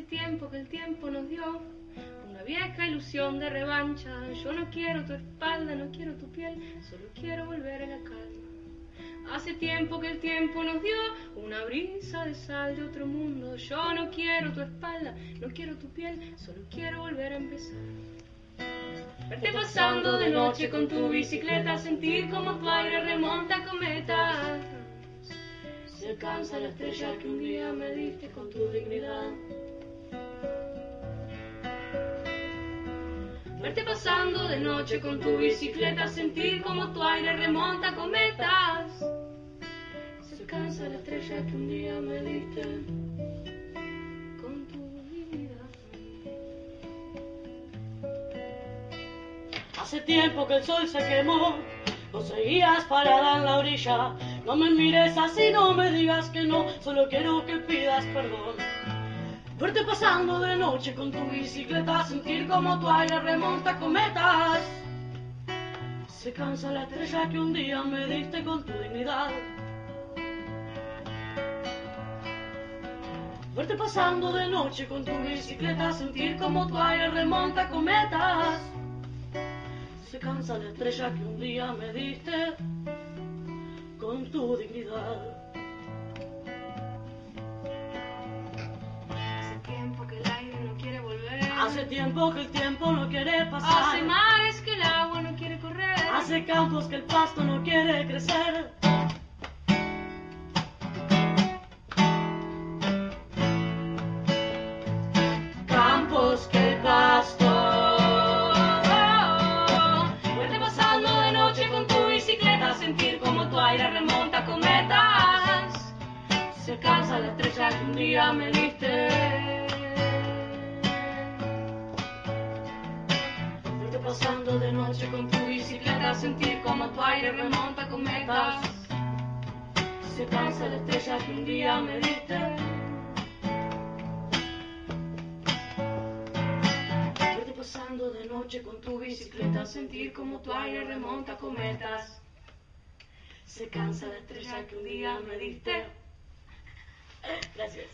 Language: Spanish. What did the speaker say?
tiempo que el tiempo nos dio una vieja ilusión de revancha. Yo no quiero tu espalda, no quiero tu piel, solo quiero volver a la calma. Hace tiempo que el tiempo nos dio una brisa de sal de otro mundo. Yo no quiero tu espalda, no quiero tu piel, solo quiero volver a empezar. Verte pasando de noche con tu bicicleta, sentir como tu aire remonta cometas. Se alcanza la estrella que un día me diste con tu dignidad. Verte pasando de noche con tu bicicleta, sentir como tu aire remonta cometas. Se alcanza la estrella que un día me diste con tu dignidad. Hace tiempo que el sol se quemó, vos seguías parada en la orilla. No me mires así, no me digas que no, solo quiero que pidas perdón. Verte pasando de noche con tu bicicleta, sentir como tu aire remonta cometas. Se cansa la estrella que un día me diste con tu dignidad. Verte pasando de noche con tu bicicleta, sentir como tu aire remonta cometas. Se cansa la estrella que un día me diste con tu dignidad. Hace tiempo que el tiempo no quiere pasar. Hace mares que el agua no quiere correr. Hace campos que el pasto no quiere crecer. Campos que el pasto. Verte pasando de noche con tu bicicleta, sentir como tu aire remonta cometas. Se cansa la estrella que un día me pasando de noche con tu bicicleta, sentir como tu aire remonta cometas. Se cansa la estrella que un día me diste. Verte de noche con tu bicicleta, sentir como tu aire remonta cometas. Se cansa la estrella que un día me diste. Gracias.